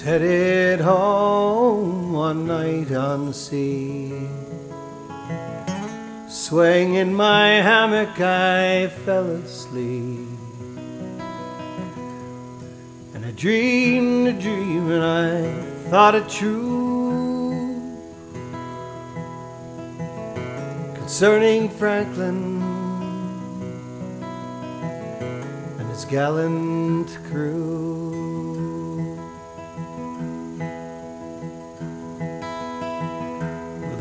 headed home one night on the sea. Swaying in my hammock, I fell asleep. And I dreamed a dream, and I thought it true concerning Franklin and his gallant crew.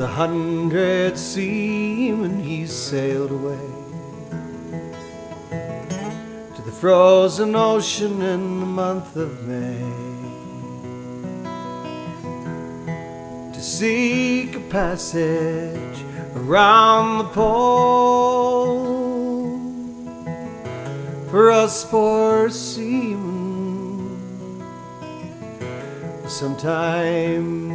A hundred seamen he sailed away to the frozen ocean in the month of May. To seek a passage around the pole for us poor seamen. Some time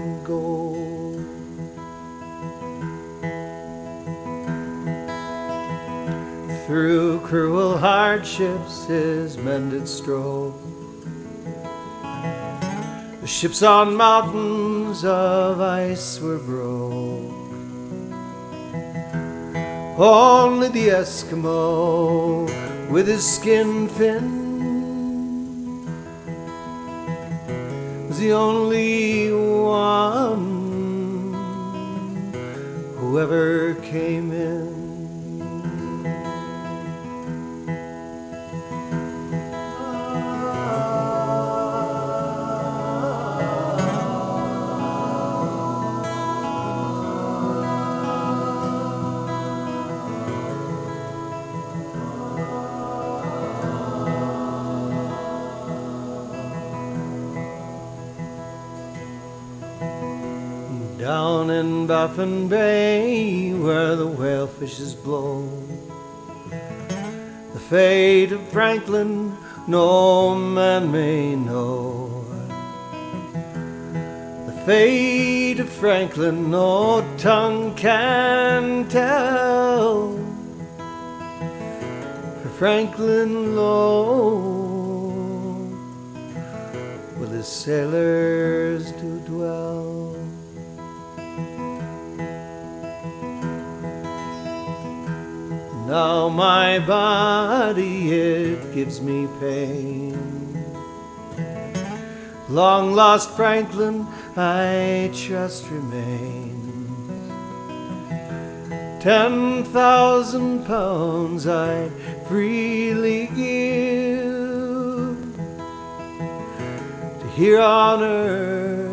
Through cruel hardships his men did stroll. The ships on mountains of ice were broke. Only the Eskimo with his skin fin was the only one who ever came in. Down in Baffin Bay, where the whale fishes blow, the fate of Franklin no man may know. The fate of Franklin no tongue can tell. For Franklin low will his sailors do dwell. Now my body it gives me pain. Long lost Franklin, I trust remains. Ten thousand pounds I freely give to hear on earth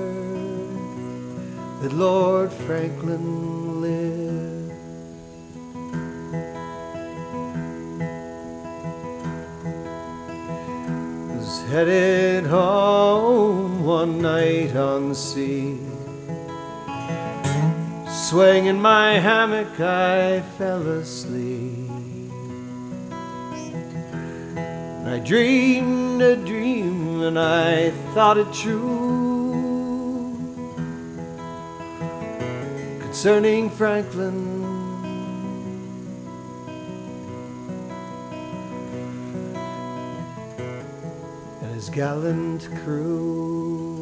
that Lord Franklin lived. Headed home one night on the sea. Swaying in my hammock, I fell asleep. I dreamed a dream, and I thought it true concerning Franklin. His gallant crew.